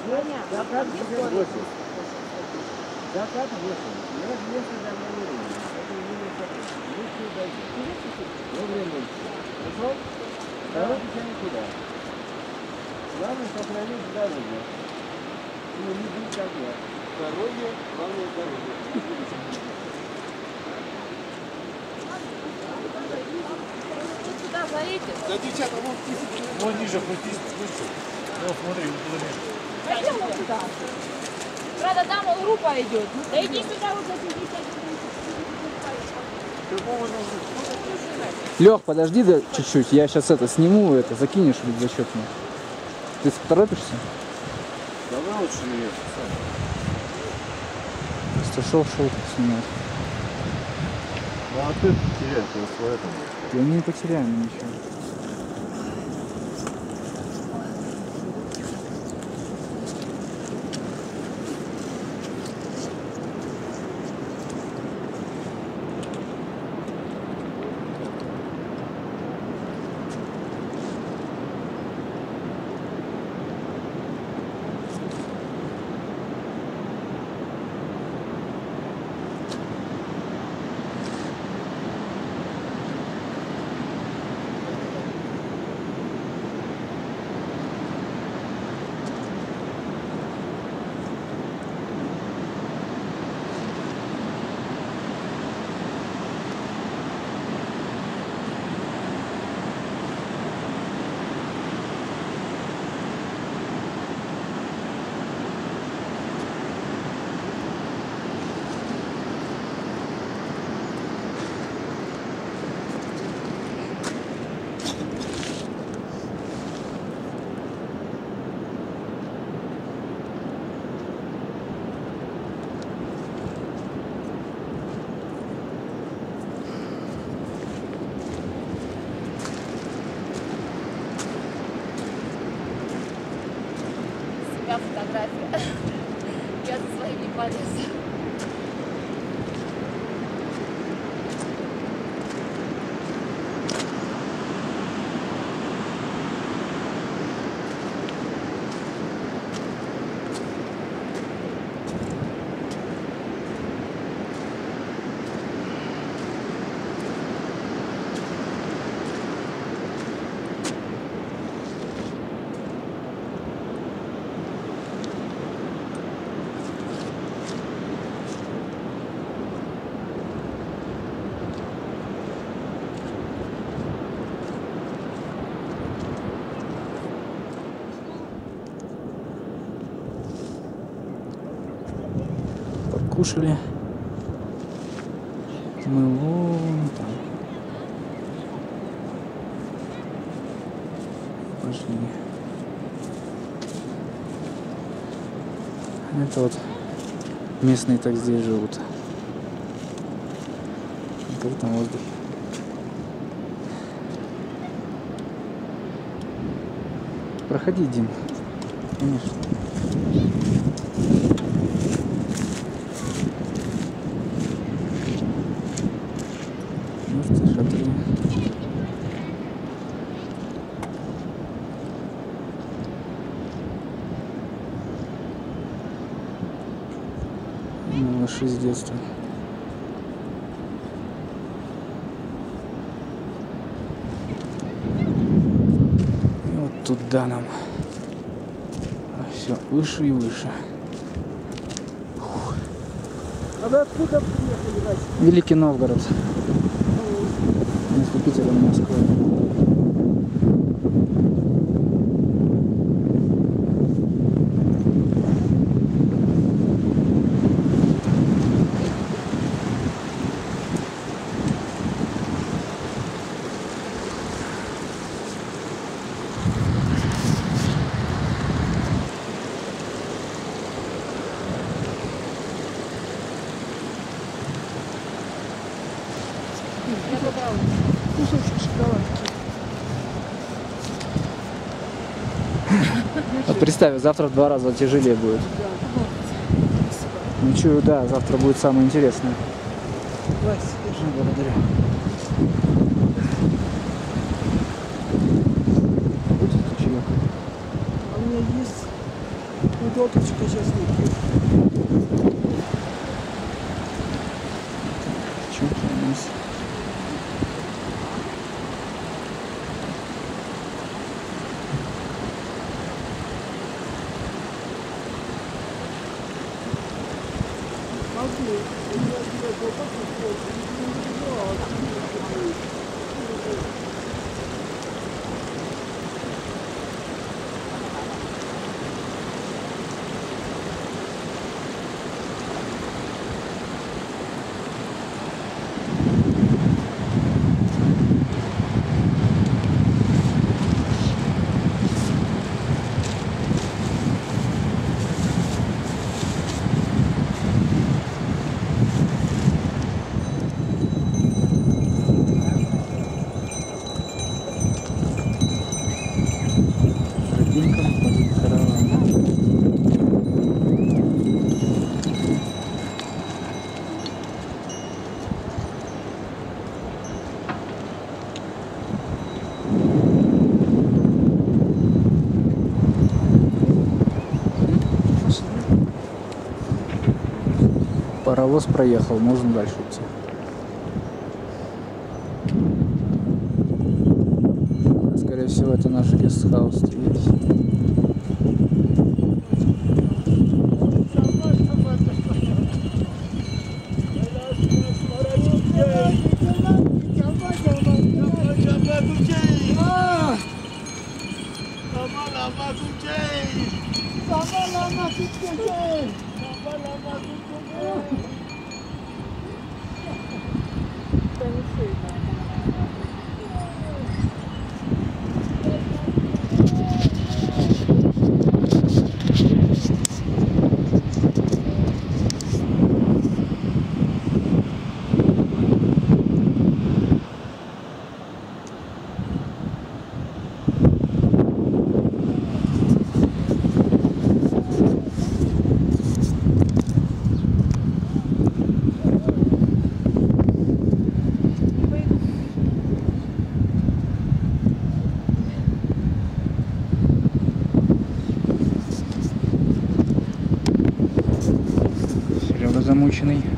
Закат восемь. Закат восемь. Я вместо давления. Это минус один. Лучше дойти. Вовремя идти. Хорошо? Торопимся никуда. Главное сохранить здоровье. И не быть как я. Здоровье, главное здоровье. Сюда заедем. Да, девчата, вон Вон ниже опустись, выше. Вот, смотри, уклони. Пойдем вот сюда. Правда, там группа идет. Да иди сюда, вот засидись. Лех, подожди да, чуть-чуть, я сейчас это сниму, это закинешь в зачетную. Ты торопишься? Давай лучше не Просто шел, шел так снимать. Ну а ты теряешь свое там. Я не потеряем ничего. Покушали. Мы вон там. Пошли. Это вот местные так здесь живут. Как там воздух? Проходи, Дим. Конечно. Может, и шатры. Малыши с детства. И вот туда нам. Все, выше и выше. А вы откуда приехали? Великий Новгород. Между Питером и Москвой. Вот представь, завтра в два раза тяжелее будет. Ну чую, да, завтра будет самое интересное. Вася, держи. Ну, Благодарю. Паровоз проехал, можно дальше идти. Скорее всего, это наш гестхаус 3. захищений.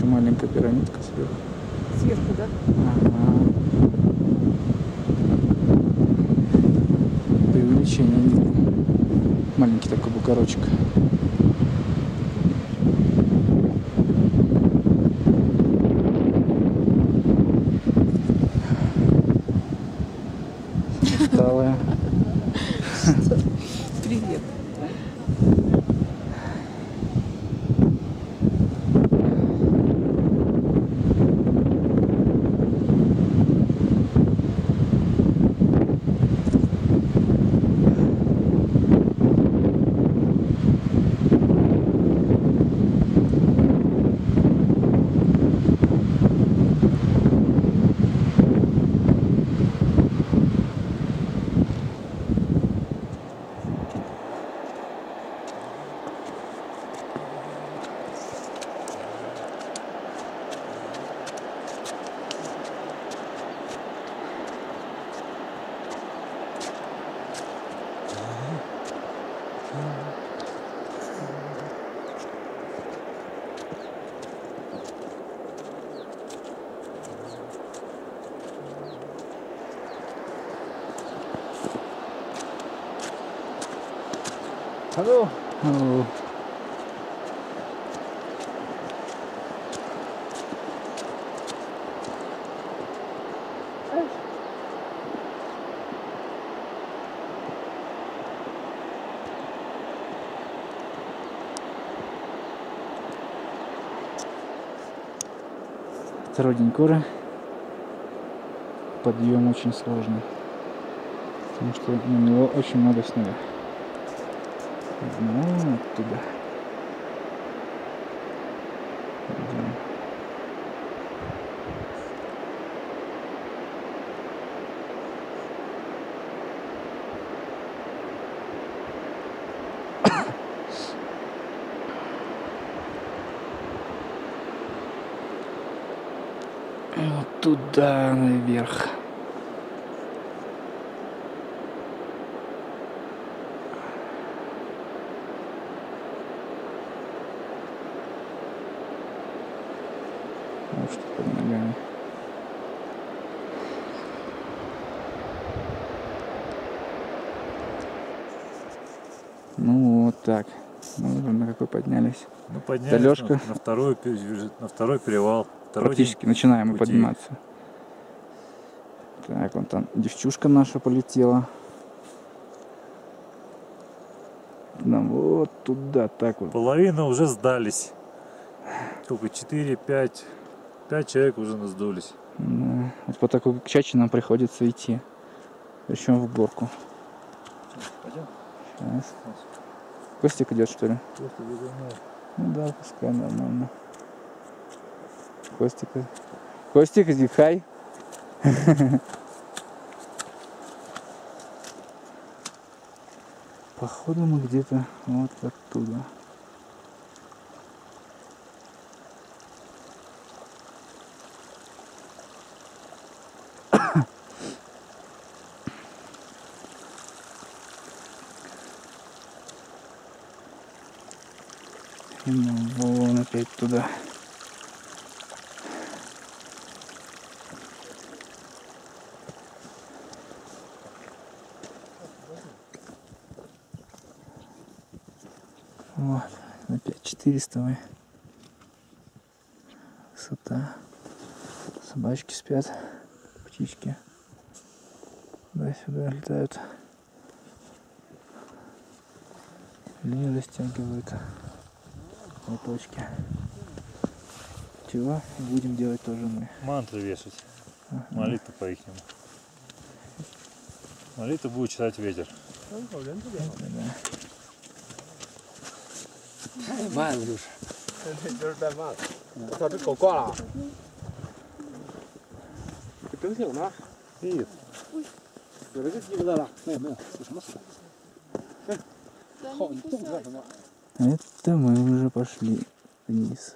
Еще маленькая пирамидка сверху. Сверху, да? Ага. Преувеличение не видно. Маленький такой бугорочек. Алло. О. Второй день кора. Подъем очень сложный. Потому что на него очень много снега. Ну, оттуда. Идем. Вот туда наверх. Вот что под ногами. Ну вот так. Мы уже на какой поднялись. Мы поднялись на, на второй, пе- на второй перевал. Второй Практически начинаем мы пути. подниматься. Так, вон там девчушка наша полетела. Нам вот туда, так вот. Половина уже сдались. Сколько? 4, 5, 5 человек уже сдулись. Да. Вот по такой чаче нам приходится идти. Причем в горку. Пойдем. Сейчас. Костик идет, что ли? Ну да, пускай нормально. Костик. Костик, иди, хай. Походу мы где-то вот оттуда. И мы вон опять туда. Вот, опять 400 мы. Высота. Собачки спят, птички. Туда-сюда летают. Линию растягивают лоточки. Чего будем делать тоже мы. Мантры вешать. Молитву по ихнему. Молитву будет читать ветер. Да. 慢了就是，就是怠慢了。我操，这狗挂了啊！这整醒呢？И 有这个鸡巴的了？没有没有，有什么事？好，你动干什么？ Это мы уже пошли вниз.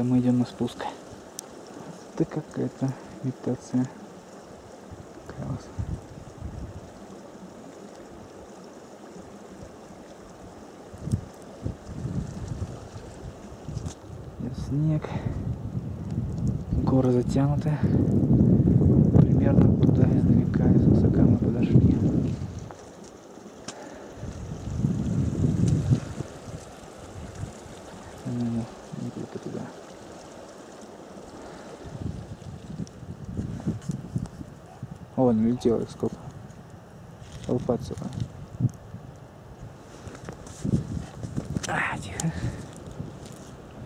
Это мы идем на спуск. Это какая-то медитация. Класс. Снег. Горы затянуты. Примерно туда издалека, из высока мы подошли. Ну, не только туда. Вон, улетело их сколько. Толпа целая. А, тихо.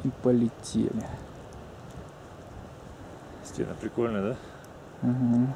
И полетели. стена прикольная, да? Ага.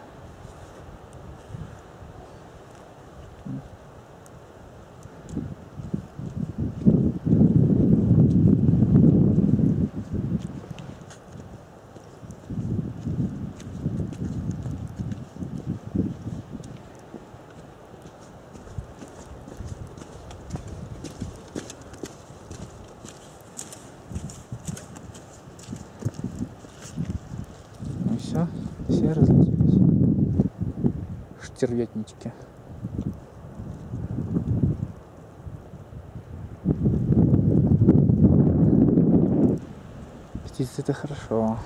Стервятнички. Птицы это хорошо.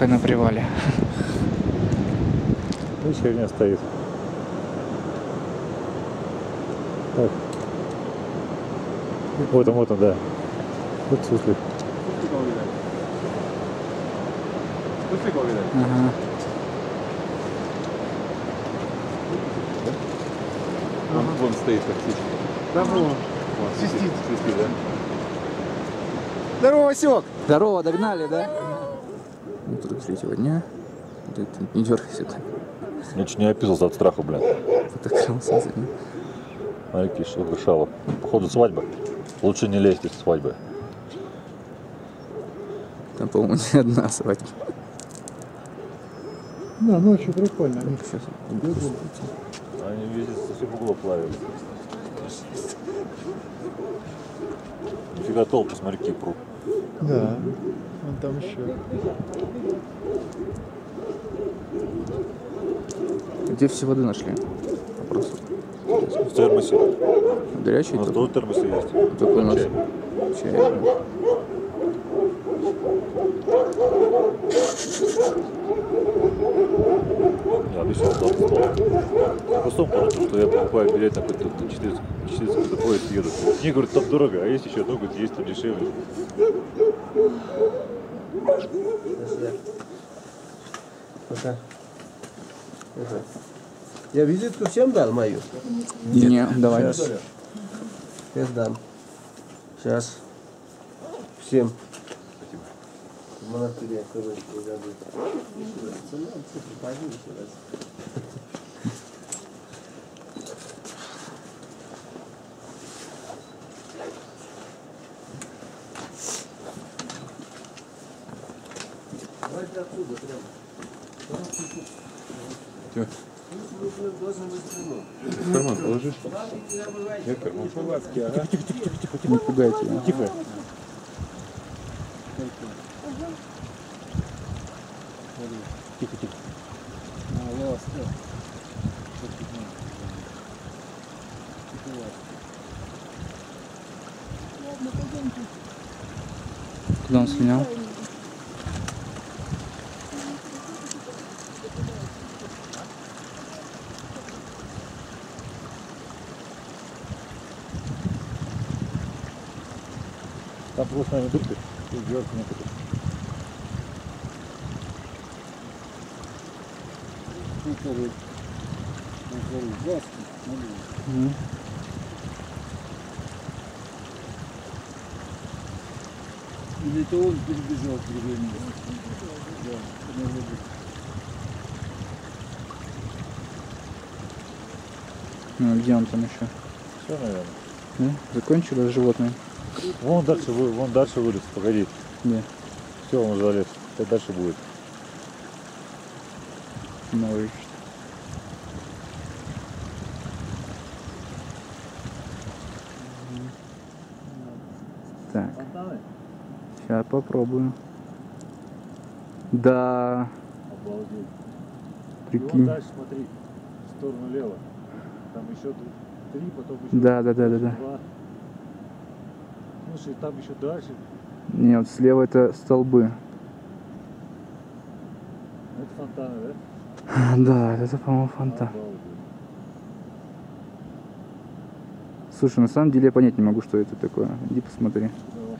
Отдыха на привале. Ну, херня стоит. Так. Вот он, вот он, да. Вот суслик. Ага. Вон, вон стоит птичка. Да вон. Свистит. Свистит, да? Здорово, Васек! Здорово, догнали, да? Третьего дня. Да ты не дергайся так. Я чуть не описался от страха, блин. Фотографировался за ним. Смотри, какие что шалы. Походу свадьба. Лучше не лезьте с свадьбы. Там, по-моему, не одна свадьба. Да, ночью прикольно. Сейчас. Они везде со всех углов плавили. Нифига толпы, смотри, какие прут. Да. Вон там еще. Где все воды нашли? Вопрос. В термосе. Горячий У нас тоже термосы есть. Только у нас Чай. чай. Я обещал тот стол. Кустом потому что я покупаю билет на какой-то на 400 400 какой-то поезд еду. Мне говорят, там дорого, а есть еще одно, говорит, есть там дешевле. Я визитку всем дал мою? Не, давай. Сейчас дам. Сейчас. Всем. В монастыре кого-нибудь не еще раз. Я в карман. Не пугайте его. Тихо. Тихо, тихо. Куда он слинял? Просто, наверное, дырка. Тут делать некуда. Мгм. Или это он перебежал перегонил? Да, быть. Ну, где он там еще? Все, наверное. Да? Закончилось животное? Вон дальше, вон дальше вылез, погоди. Где? Все, он залез. Сейчас дальше будет. Новый. Так, Фонтаны? сейчас попробую. Да, Обалдеть. И прикинь. дальше смотри, в сторону лево. Там еще три, потом еще Да, да, да, да, да. два. Слушай, там еще дальше. Нет, слева это столбы. Это фонтаны, да? Да, это, по-моему, фонтан. Слушай, на самом деле я понять не могу, что это такое. Иди посмотри. Давай.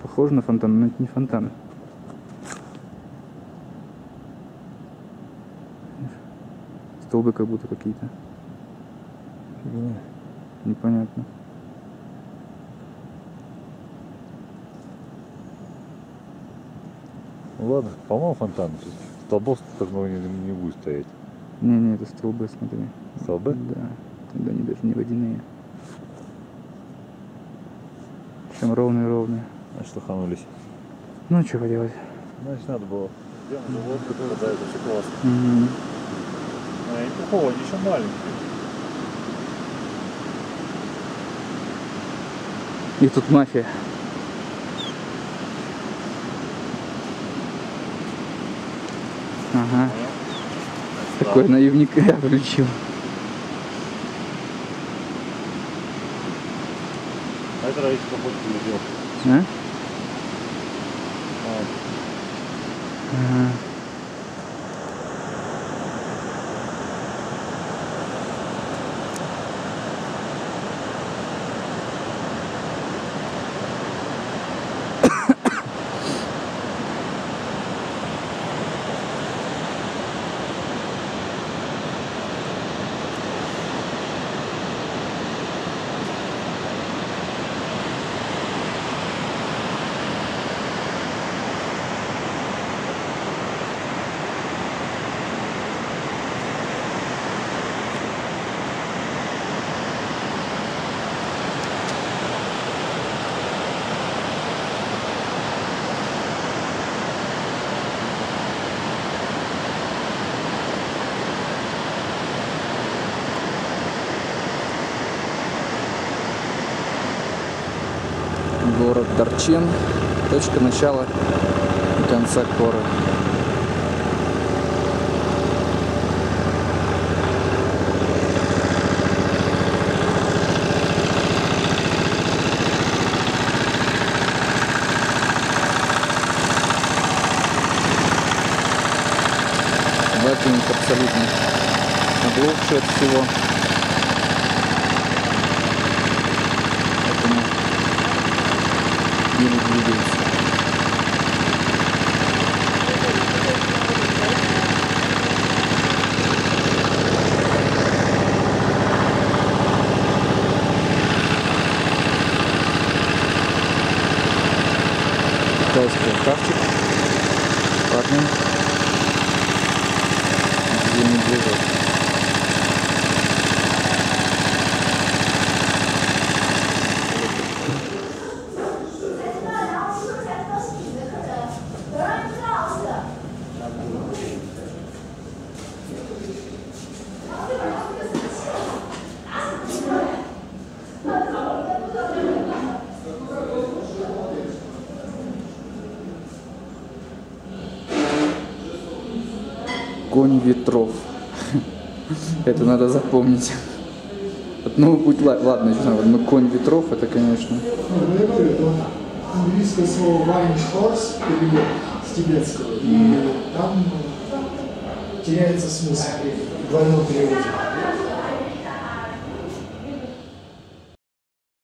Похоже на фонтан, но это не фонтан. Столбы как будто какие-то. Непонятно. Ну ладно, по-моему, фонтан. Столбов так много не, не будет стоять. Не-не, это столбы, смотри. Столбы? Да. Тогда они даже не водяные. Причем ровные-ровные. А что ханулись? Ну, что поделать. Значит, надо было. Где надо было который, да, это все классно. Мгм. А, неплохого, они еще маленькие. И тут мафия. Ага. Такой наивник я включил. А это раньше побольше не делал. А? Ага. Город Дарчен. Точка начала и конца города. Ватник абсолютно оглохший от всего. Парни. Зимний движок. Конь ветров. Это надо запомнить. Путь, ла- ладно, не знаю, но конь ветров, это, конечно. Ну, английское слово horse перевод с тибетского. И там теряется смысл при двойном.